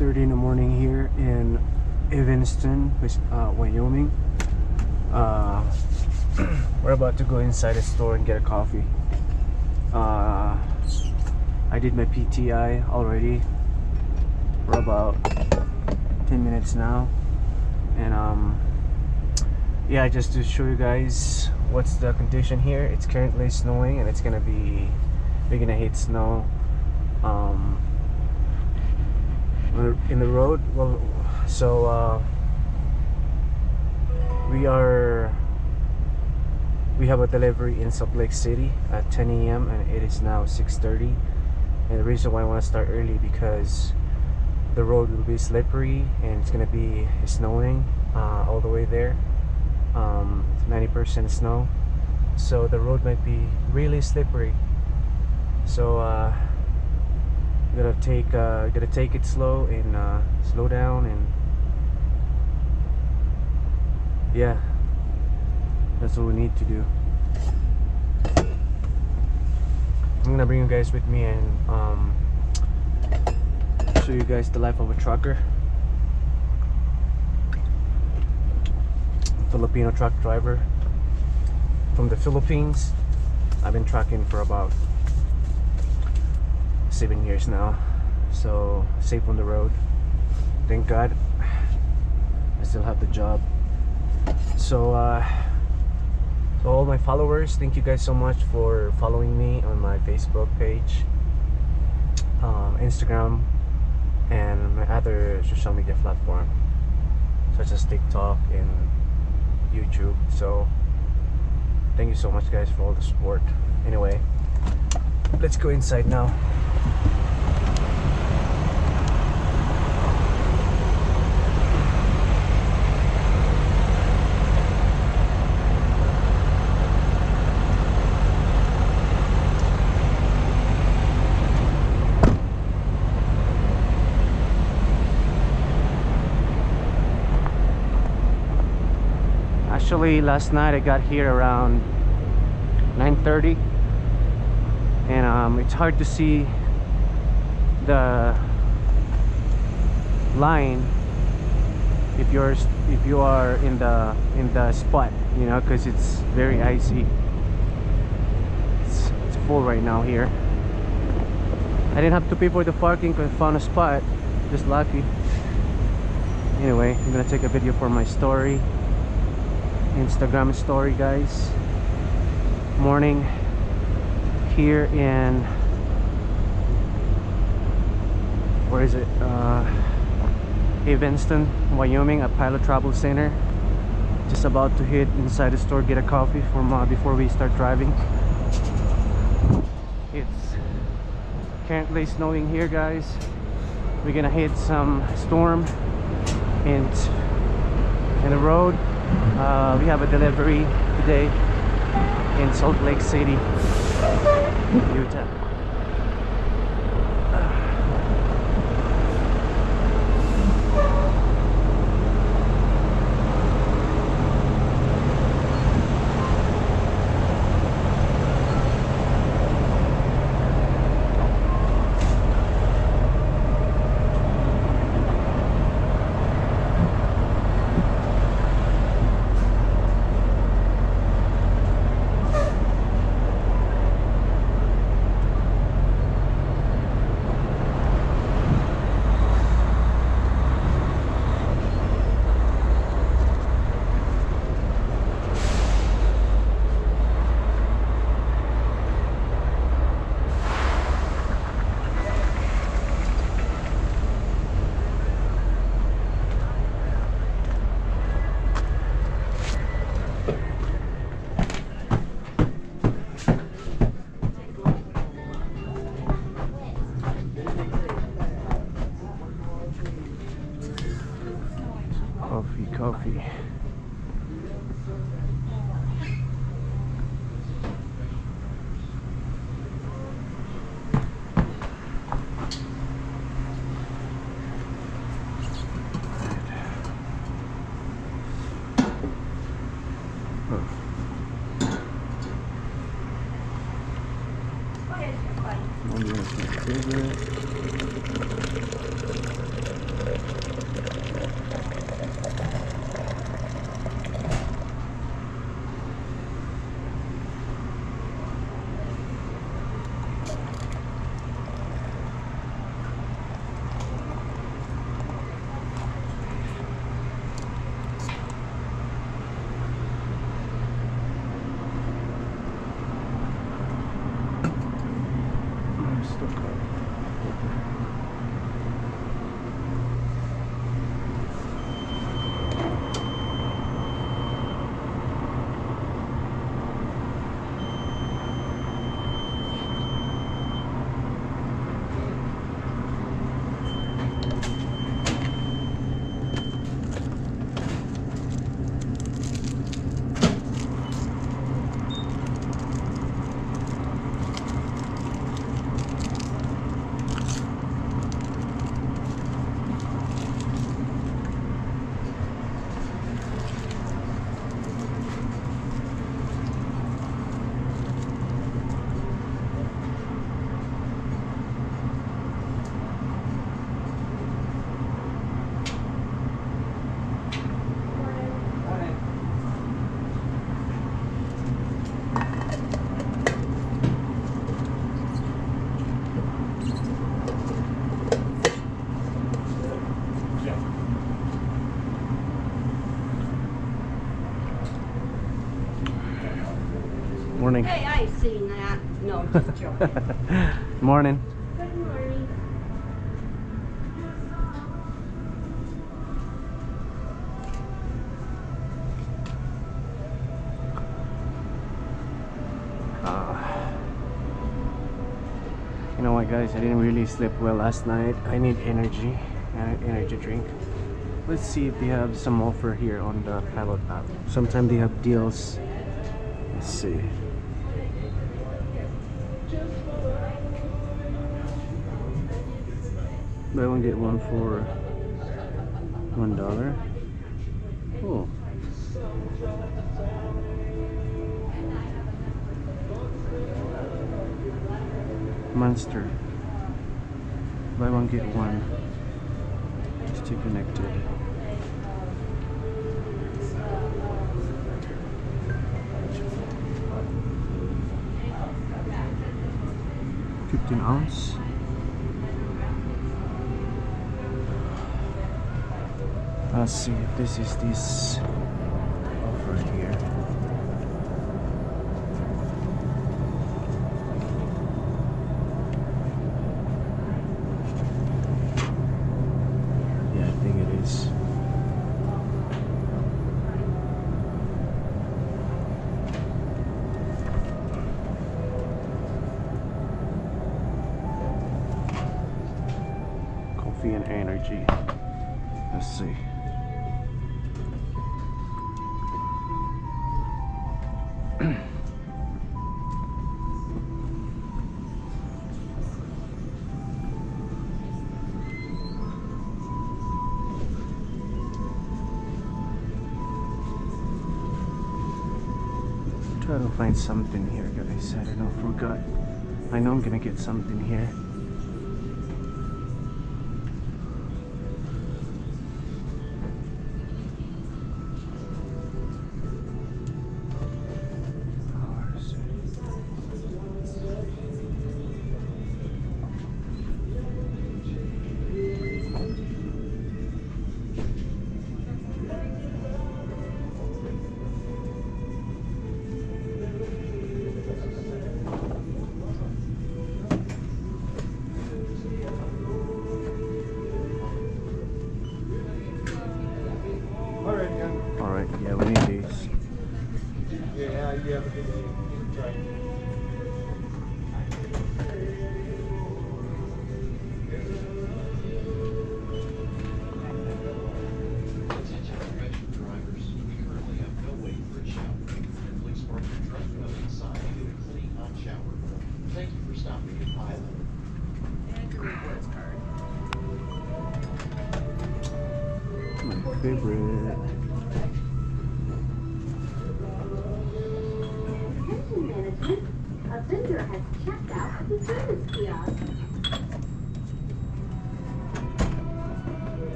6.30 in the morning here in Evanston, uh, Wyoming. Uh, we're about to go inside a store and get a coffee. Uh, I did my PTI already for about 10 minutes now. And um, yeah, just to show you guys what's the condition here. It's currently snowing and it's gonna be, we're gonna hit snow. Um, in the road well so uh, we are we have a delivery in Salt Lake City at 10 a.m. and it is now 6:30 and the reason why I want to start early because the road will be slippery and it's gonna be snowing uh, all the way there. Um, 90% snow. So the road might be really slippery. So uh, gotta take uh gotta take it slow and uh slow down and yeah. That's what we need to do. I'm gonna bring you guys with me and um show you guys the life of a trucker. Filipino truck driver from the philippines. I've been trucking for about seven years now so safe on the road. Thank god i still have the job. So uh so all my followers thank you guys so much for following me on my facebook page um, instagram and my other social media platform such as tiktok and youtube. So thank you so much guys for all the support. Anyway let's go inside now. Actually, last night I got here around 9:30, and um, it's hard to see the line if you're if you are in the in the spot, you know, because it's very icy. It's, it's full right now here. I didn't have to pay for the parking because I found a spot. Just lucky. Anyway, I'm gonna take a video for my story. Instagram story guys morning here in where is it? Uh, Evanston Wyoming at Pilot Travel Center. Just about to hit inside the store get a coffee from uh, before we start driving. It's currently snowing here guys. We're gonna hit some storm and in the road. Uh, we have a delivery today in Salt Lake City, Utah. Coffee, morning. Good morning. Uh, you know what, guys? I didn't really sleep well last night. I need energy, energy drink. Let's see if they have some offer here on the Pilot app. Sometimes they have deals. Let's see. Buy one get one for one dollar. Oh. Monster. Buy one get one. Stay connected. Fifteen ounce. Let's see if this is this something here, guys. I don't know, forgot. I know I'm gonna get something here.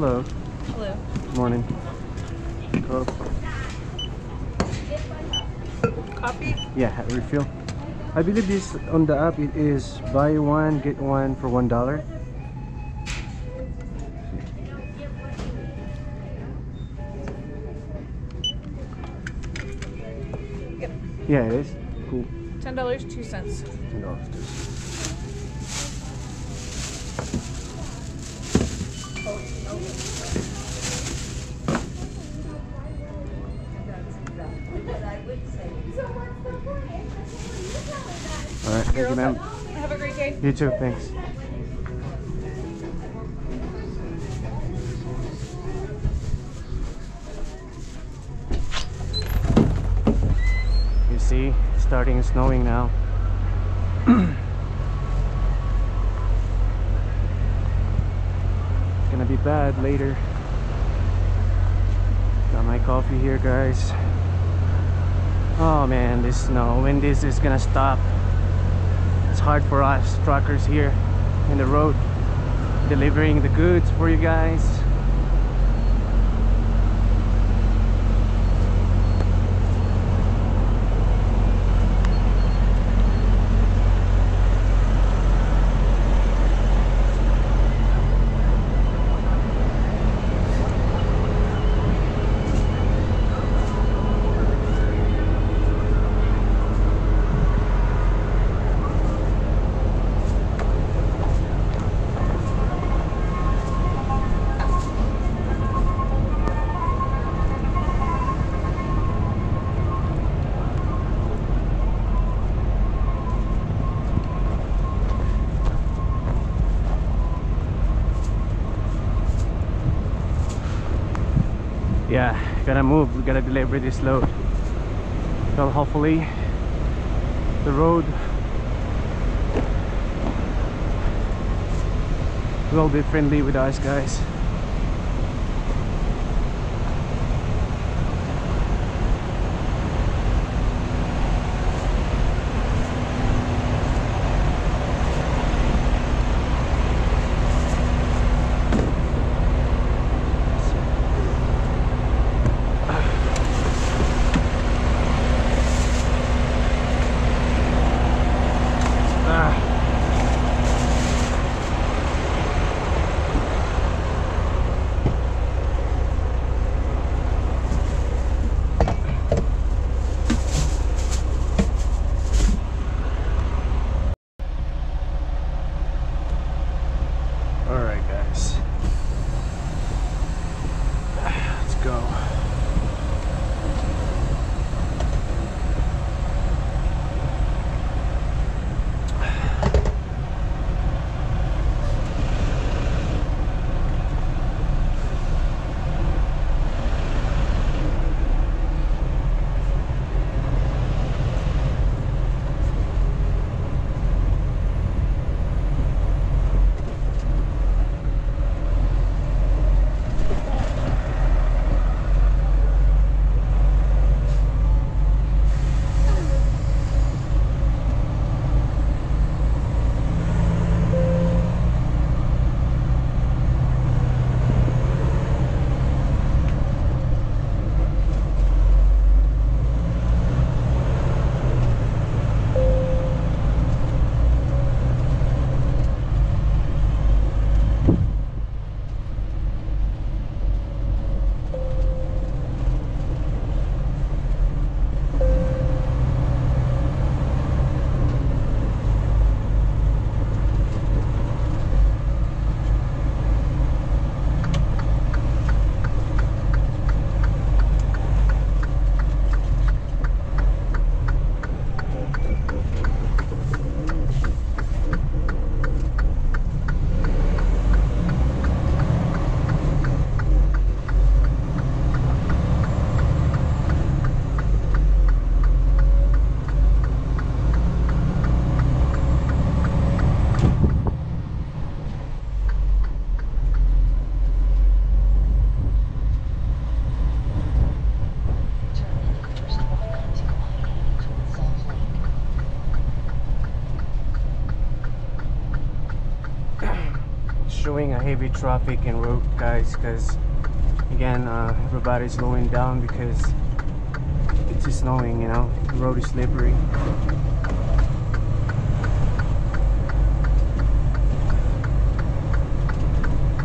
Hello. Hello. Good Morning. Oh, Coffee? yeah, refill. I believe this on the app it is buy one get one for one dollar. Yep. Yeah, it is. Cool. Ten dollars, two cents. Ten dollars. All You too. Thanks. You see, starting snowing now. it's gonna be bad later. Got my coffee here, guys. Oh man, this snow. When this is gonna stop? It's hard for us truckers here in the road delivering the goods for you guys. yeah gotta move we gotta deliver this load. Well hopefully the road will be friendly with us guys heavy traffic en route, guys, because again, uh, everybody's slowing down because it's snowing, you know, the road is slippery.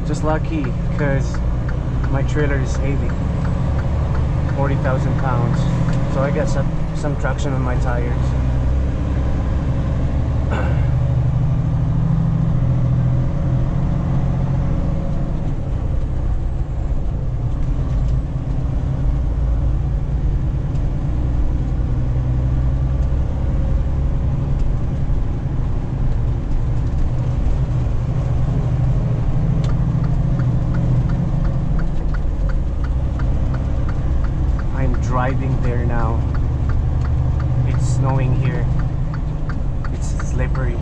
Just lucky because my trailer is heavy 40,000 pounds, so I got some, some traction on my tires. I'm driving there now. It's snowing here. It's slippery.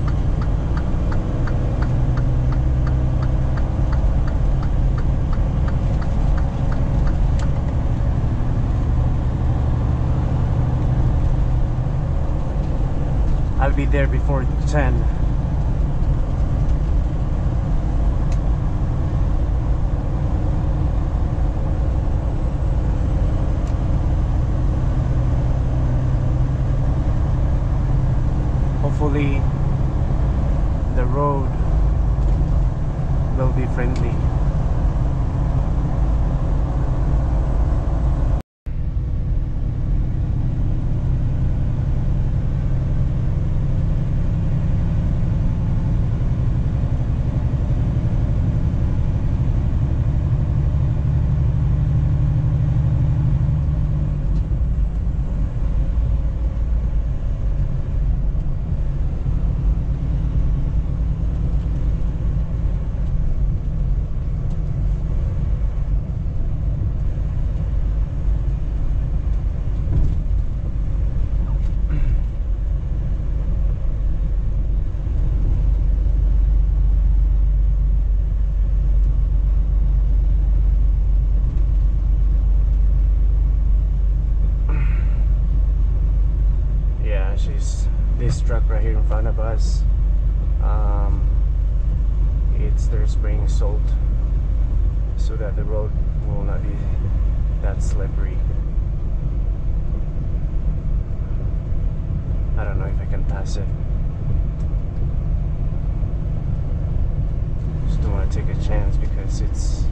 I'll be there before 10. hopefully the road will be friendly yeah she's this truck right here in front of us. Um, it's their spraying salt so that the road will not be that slippery. I don't know if I can pass it. Just don't want to take a chance because it's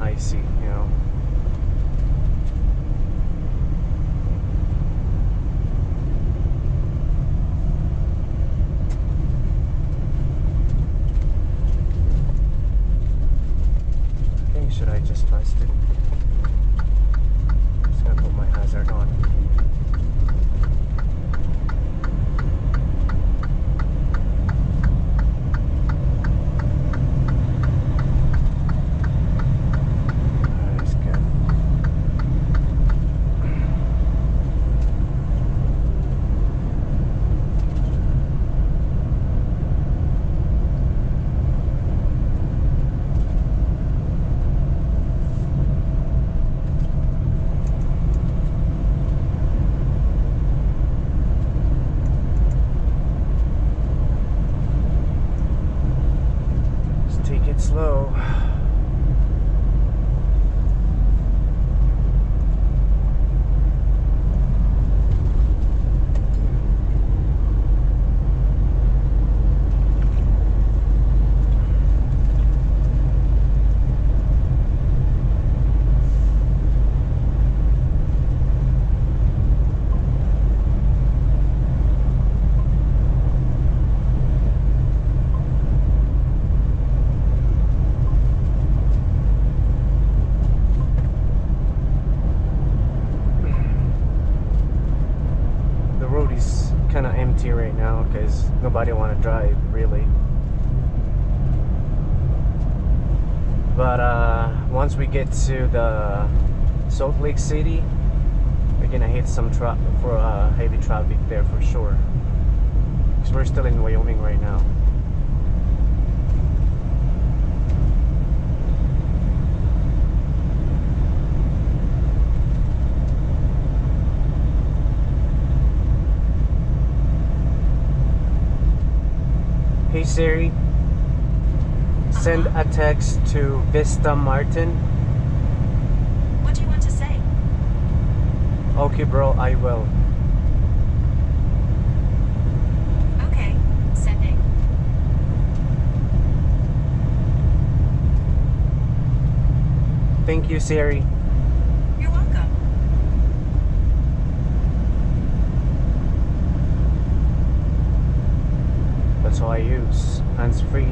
icy you know I think should I just bust it? Just gonna put my hazard on. Alright, it's good. Just take it slow. the road is kind of empty right now because nobody want to drive really. But uh, once we get to the Salt Lake City we're gonna hit some tra- for uh, heavy traffic there for sure. Because we're still in Wyoming right now Hey Siri, send a text to Vista Martin. What do you want to say? Okay, bro, I will. Okay, sending. Thank you, Siri. You're welcome. All I use. Hands free.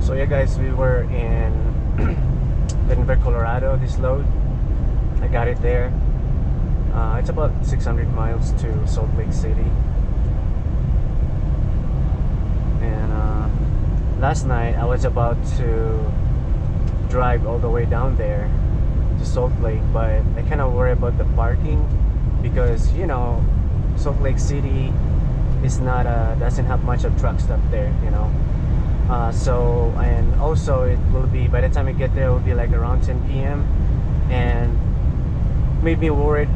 So yeah guys, we were in Denver, Colorado this load. I got it there. Uh, it's about 600 miles to Salt Lake City. And uh, last night I was about to drive all the way down there to Salt Lake, but I kind of worry about the parking because you know Salt Lake City is not a, doesn't have much of truck stop there, you know. Uh, so and also it will be by the time I get there, it will be like around 10 p.m. and made me worried.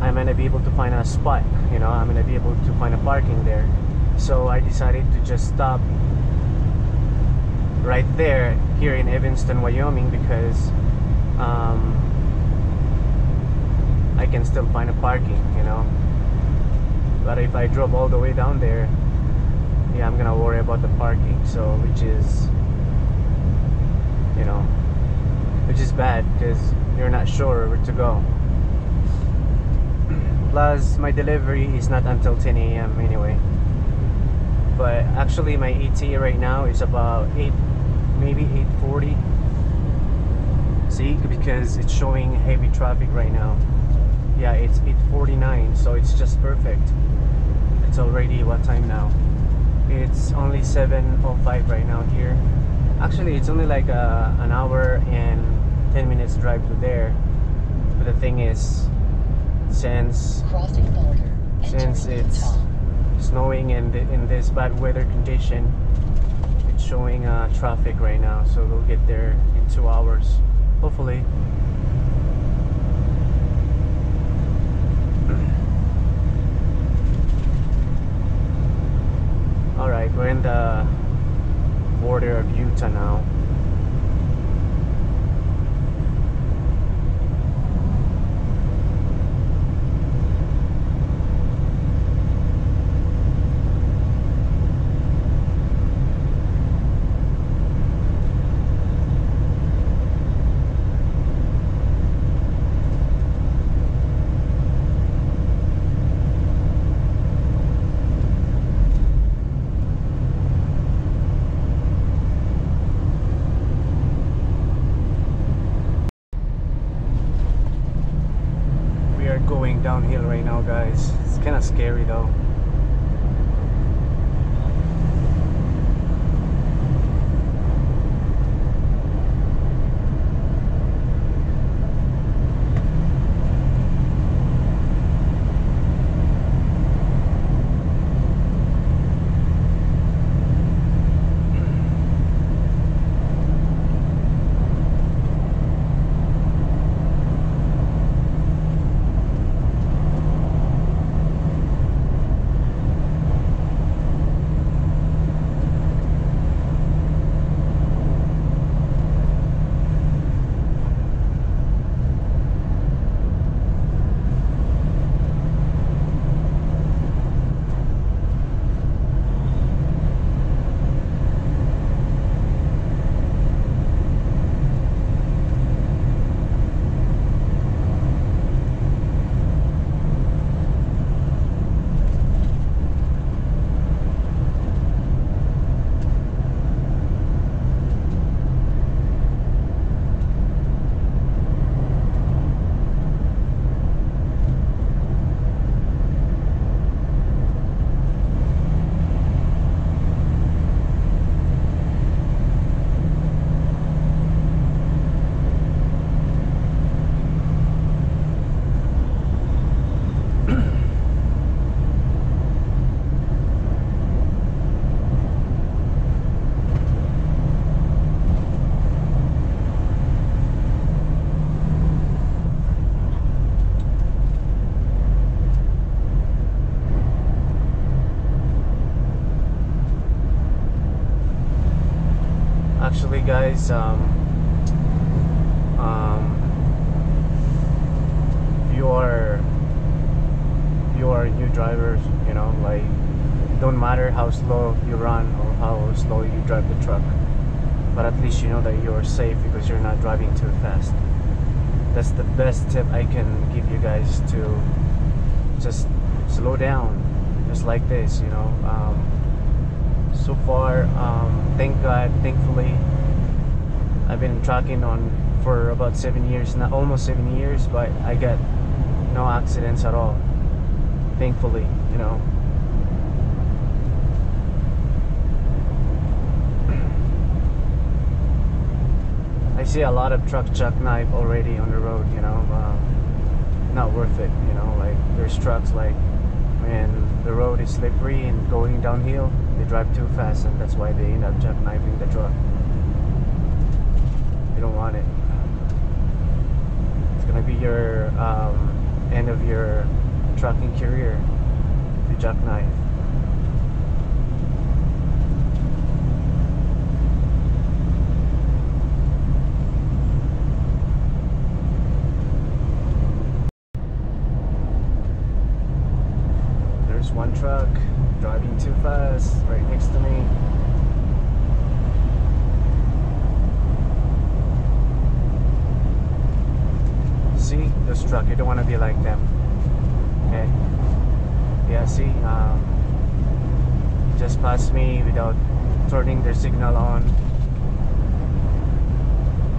I'm gonna be able to find a spot, you know. I'm gonna be able to find a parking there. So I decided to just stop right there here in Evanston, Wyoming because um, I can still find a parking, you know. But if I drove all the way down there, yeah, I'm gonna worry about the parking. So, which is, you know, which is bad because you're not sure where to go. Plus, my delivery is not until 10 a.m. anyway. But actually, my ETA right now is about 8, maybe 8:40. See, because it's showing heavy traffic right now. Yeah, it's 8:49, so it's just perfect. It's already what time now? It's only 7:05 right now here. Actually, it's only like a, an hour and 10 minutes drive to there. But the thing is, since Crossing boulder. since it's snowing and in this bad weather condition, it's showing uh, traffic right now. So we'll get there in two hours, hopefully. All right, we're in the border of Utah now. Guys um, um, if you are you are new drivers you know like don't matter how slow you run or how slow you drive the truck but at least you know that you're safe because you're not driving too fast. That's the best tip I can give you guys to just slow down just like this you know um, so far um, thank god thankfully i've been trucking on for about seven years not almost seven years but i get no accidents at all thankfully you know. I see a lot of truck jackknife already on the road you know um, not worth it you know like there's trucks like when the road is slippery and going downhill they drive too fast and that's why they end up jackknifing the truck don't want it it's gonna be your um, end of your trucking career if you jackknife There's one truck driving too fast right next to me. See this truck, you don't want to be like them. Okay. Yeah, see, um, just passed me without turning their signal on.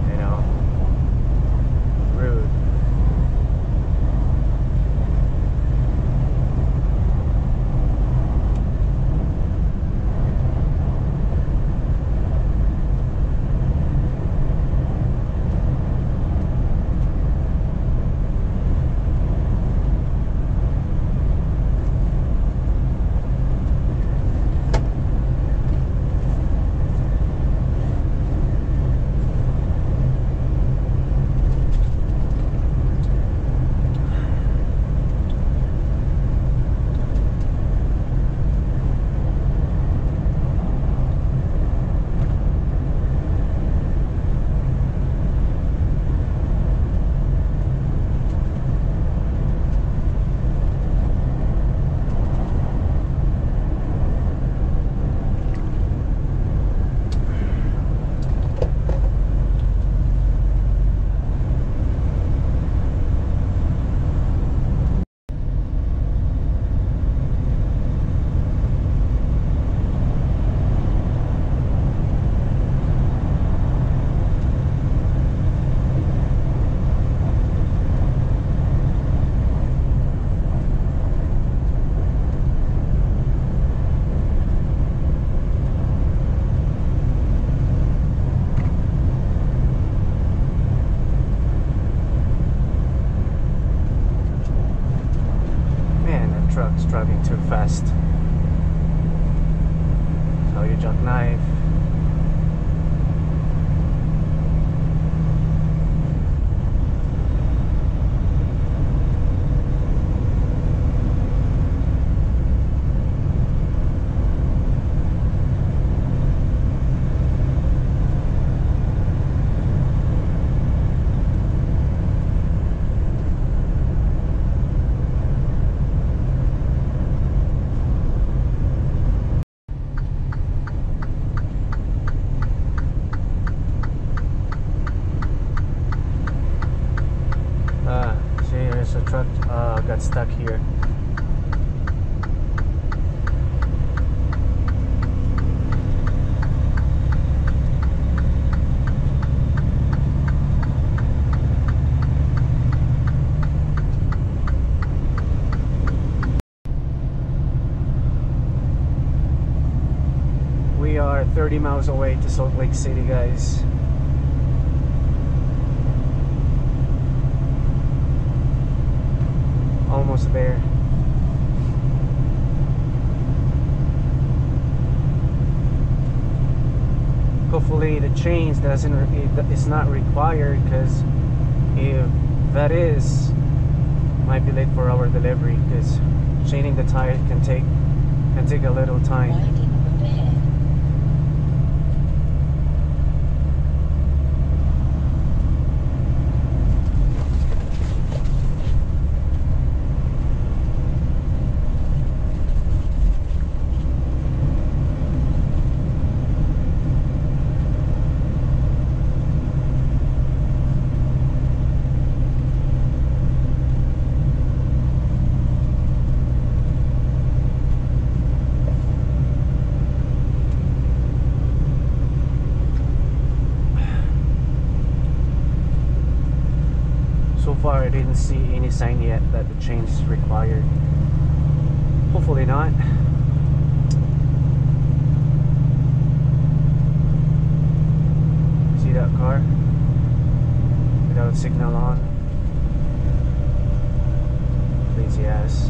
You know, rude. Man, that truck's driving too fast. So you jackknife. Ah, see, there's a truck uh, got stuck here. We are 30 miles away to Salt Lake City, guys. almost there. Hopefully the change doesn't it- it's not required because if that is might be late for our delivery because changing the tire can take can take a little time. I didn't see any sign yet that the change is required. Hopefully not. See that car? Without signal on. Lazy ass.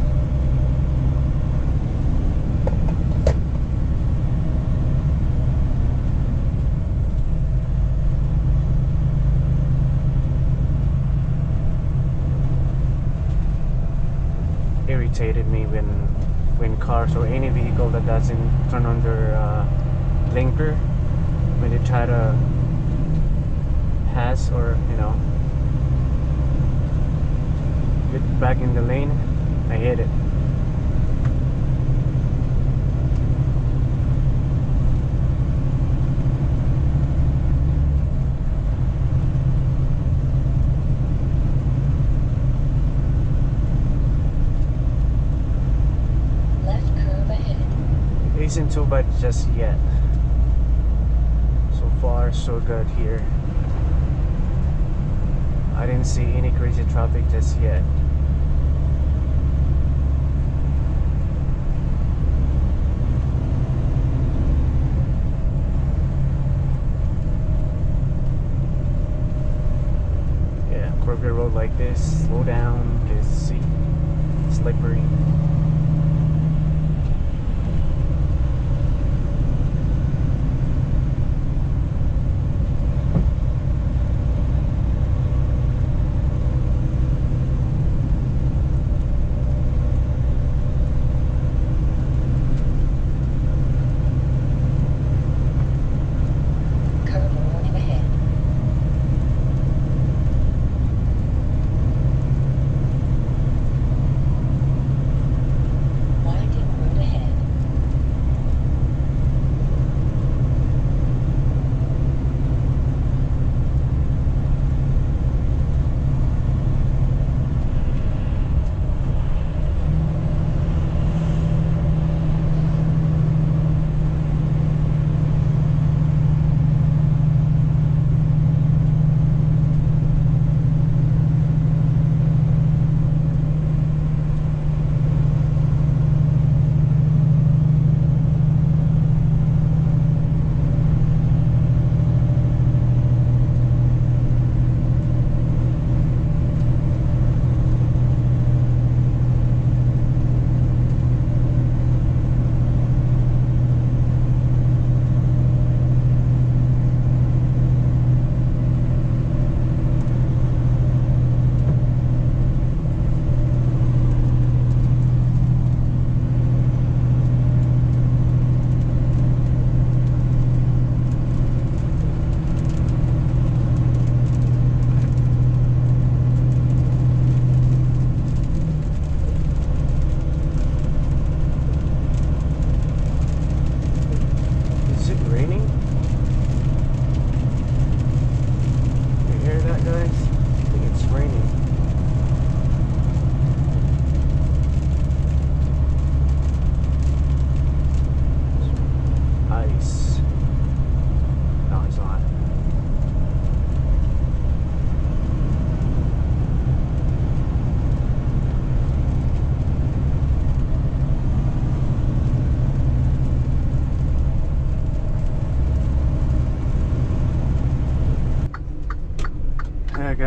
Irritated me when when cars or any vehicle that doesn't turn on their uh, blinker when they try to pass or you know get back in the lane I hate it isn't too bad just yet. So far so good here. I didn't see any crazy traffic just yet. Yeah Kroger road like this slow down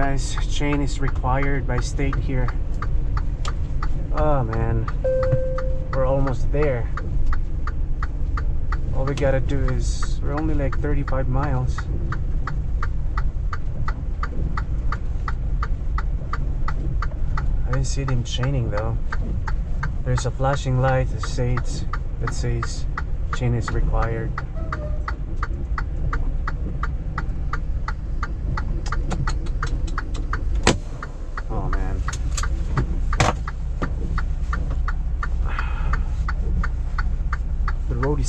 guys, chain is required by state here. Oh man, we're almost there. All we gotta do is we're only like 35 miles. I didn't see them chaining though. There's a flashing light that says that says chain is required. Oh man.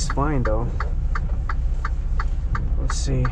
Fine though. Let's see.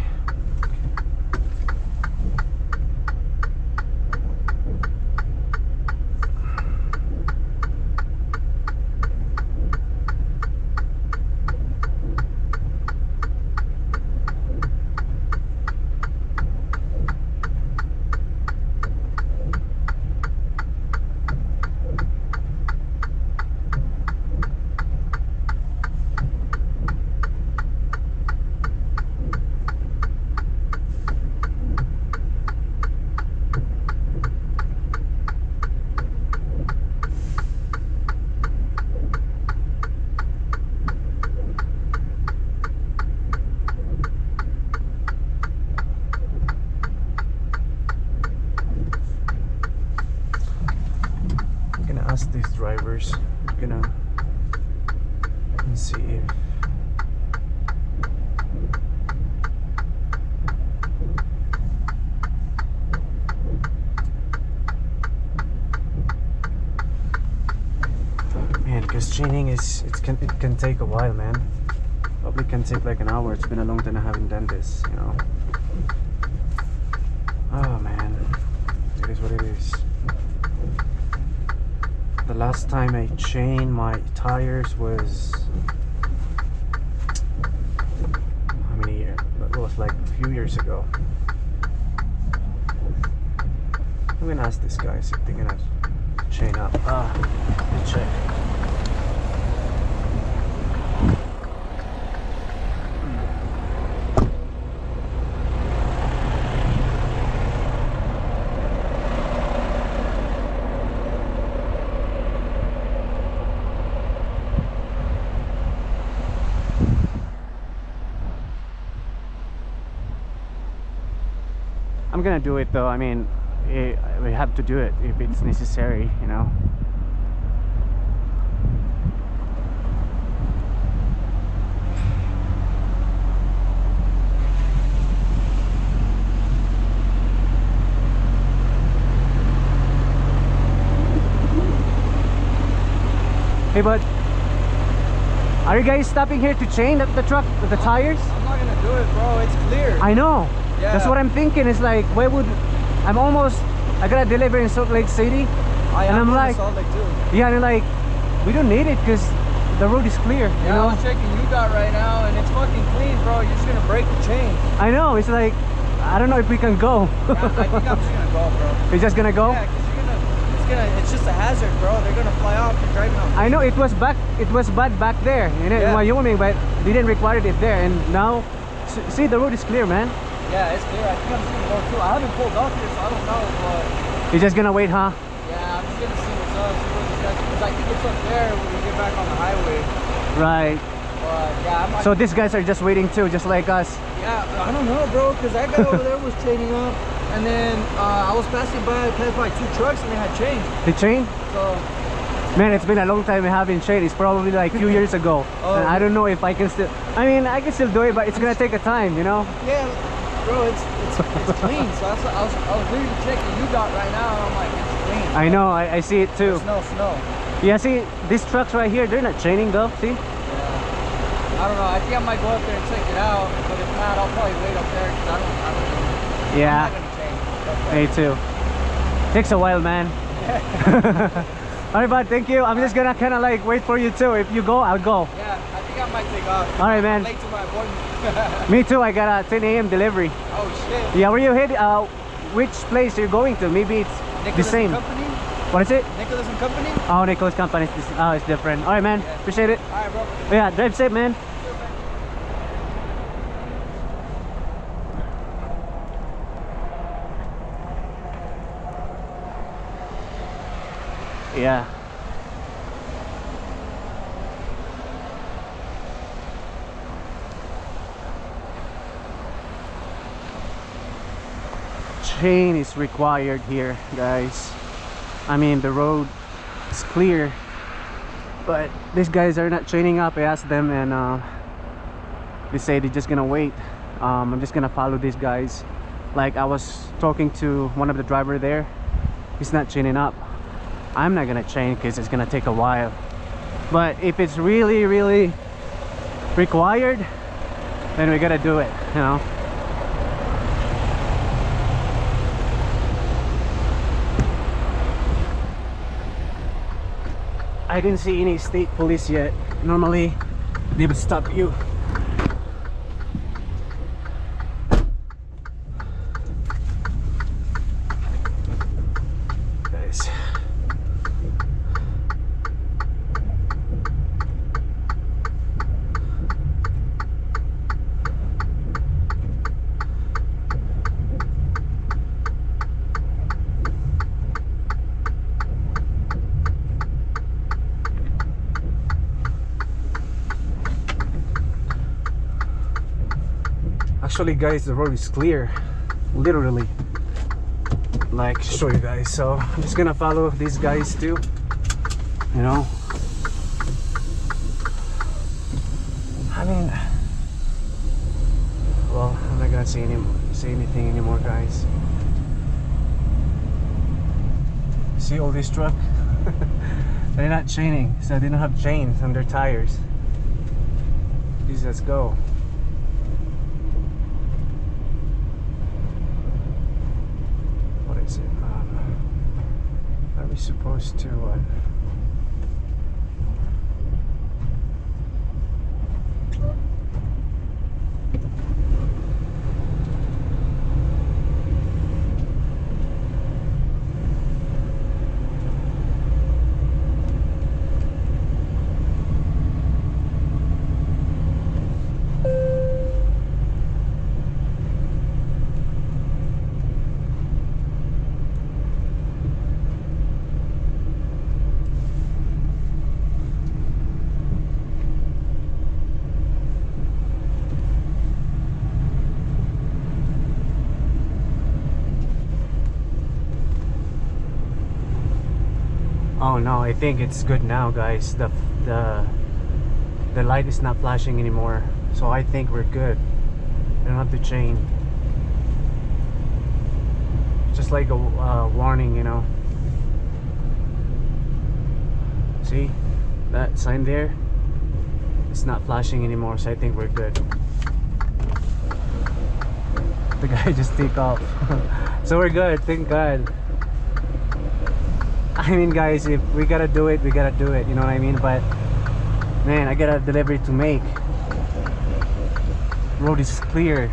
Because chaining is it can it can take a while, man. Probably can take like an hour. It's been a long time I haven't done this, you know. Oh man, it is what it is. The last time I chained my tires was how many years? It was like a few years ago. I'm gonna ask these guys if they're gonna chain up. Ah, let me check. Gonna do it though. I mean, eh, we have to do it if it's necessary, you know. Hey, bud. Are you guys stopping here to chain the, the truck, the tires? I'm not gonna do it, bro. It's clear. I know. That's what I'm thinking. It's like, where would I'm almost I gotta deliver in Salt Lake City, I and I'm like- Salt Lake too. yeah, and like we don't need it because the road is clear. You Yeah, I know. was checking UDOT right now, and it's fucking clean, bro. You're just gonna break the chain. I know. It's like I don't know if we can go. Yeah, I think I'm just gonna go, bro. You're just gonna go. Yeah, cause you're gonna, it's gonna, it's just a hazard, bro. They're gonna fly off. You're driving on. I know it was back. It was bad back there, you know, in Wyoming, but they didn't require it there, and now, see, the road is clear, man. Yeah, it's clear. I think I'm just gonna go too. I haven't pulled off here, so I don't know, but You're just gonna wait, huh? yeah, I'm just gonna see what's up. See what this guy's, cause I think it's up there when we get back on the highway. Right. But yeah, I'm. So these guys are just waiting too, just like us. Yeah, I don't know, bro, because that guy over there was chaining up, and then uh, I was passing by, passed by two trucks, and they had changed. The chain. So Man, it's been a long time I haven't chained. It's probably like a few years ago. Oh. and I don't know if I can still. I mean, I can still do it, but it's gonna take a time, you know. yeah, bro, it's it's, it's clean. So that's what I was I was literally checking UDOT right now, and I'm like, it's clean. I know. I, I see it too. There's no snow. Yeah, see, these trucks right here, they're not chaining though. See? Yeah. I don't know. I think I might go up there and check it out, but if not, I'll probably wait up there because I don't. I don't know. I'm Yeah. not gonna change. But, Me too. Takes a while, man. All right, bud. Thank you. I'm just gonna kind of like wait for you too. If you go, I'll go. yeah, I think I might take off. All right, man. late to my appointment. Me too. I got a 10 a.m. delivery. oh shit. Yeah, where you head? Uh, which place you're going to? Maybe it's Nicholas the same. Company. What is it? Nicholas and Company. Oh, Nicholas Company. It's, oh, it's different. All right, man. Yeah. Appreciate it. All right, bro. Yeah, drive safe, man. Yeah. Chain is required here, guys. I mean, the road is clear but these guys are not chaining up. I asked them and uh, they say they're just gonna wait. Um, i'm just gonna follow these guys. Like i was talking to one of the driver there. He's not chaining up. I'm not gonna chain because it's gonna take a while. But if it's really really required then we gotta do it you know I didn't see any state police yet. Normally, they would stop you. Guys. Actually, guys, the road is clear. Literally. Like, show you guys. So, I'm just gonna follow these guys too. You know? I mean, well, I'm not gonna say any say anything anymore, guys. See all this truck? They're not chaining, so they don't have chains on their tires. Please, let's go. What is it? Um, are we supposed to? Uh, Oh no, I think it's good now, guys. The the the light is not flashing anymore, so I think we're good. I don't have to chain. Just like a uh, warning, you know. See that sign there? It's not flashing anymore, so I think we're good. The guy just take off, so we're good. Thank God. I mean, guys, if we gotta do it, we gotta do it. You know what I mean? But man, I got a delivery to make. Road is clear.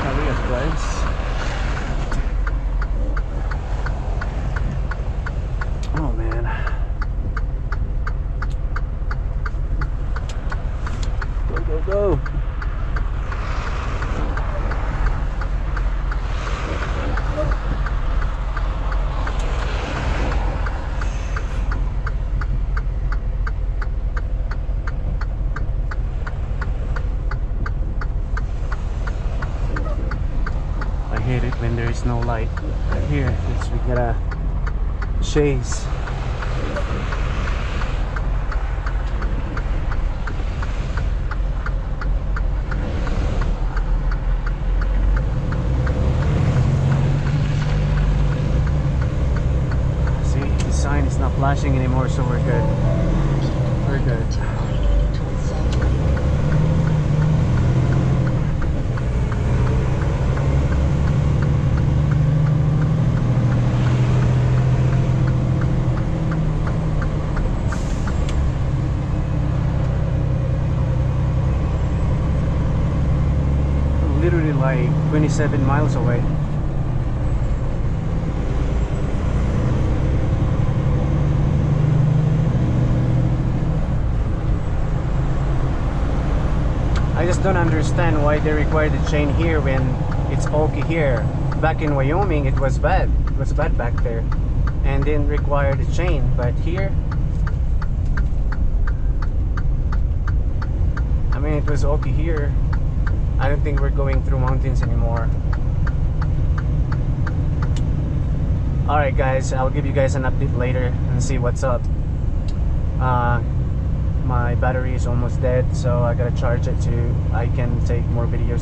Hurry up, guys. Oh man. Go, go, go. I hate it when there is no light. Here, it's, we gotta chase. See, the sign is not flashing anymore, so we're good. We're good. I-80 towards Santa. Literally 27 miles away. I just don't understand why they require the chain here when it's okay here. Back in Wyoming, it was bad. It was bad back there, and didn't require the chain. But here, I mean, it was okay here. I don't think we're going through mountains anymore. Alright guys, I'll give you guys an update later and see what's up. Uh, my battery is almost dead, so I gotta charge it to I can take more videos.